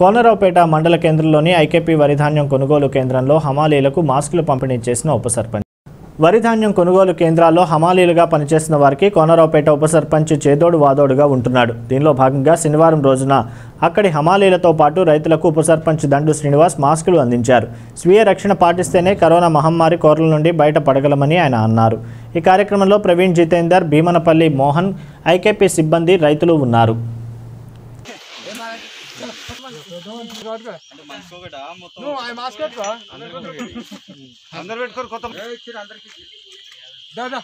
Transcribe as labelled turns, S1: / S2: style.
S1: కోనరావుపేట మండల కేంద్రంలోని ఐకేపీ వరిధాన్యం కొనుగోలు కేంద్రంలో హమాలీలకు మాస్కులు పంపిణీ చేసిన ఉప సర్పంచ్ వరిధాన్యం కొనుగోలు కేంద్రాల్లో హమాలీలుగా పనిచేసిన వారికి కోనరావుపేట ఉప సర్పంచ్ చేదోడు వాదోడుగా ఉంటున్నాడు. దీనిలో భాగంగా శనివారం రోజున అక్కడి హమాలీలతో పాటు రైతులకు ఉప సర్పంచ్ దండు శ్రీనివాస్ మాస్కులు అందించారు. స్వీయ రక్షణ పాటిస్తేనే కరోనా మహమ్మారి కోరల నుండి బయటపడగలమని ఆయన అన్నారు. ఈ కార్యక్రమంలో ప్రవీణ్ జితేందర్ భీమనపల్లి మోహన్ ఐకేపీ సిబ్బంది రైతులు ఉన్నారు.
S2: అందరు పెట్టుకోరు కొత్త దాదా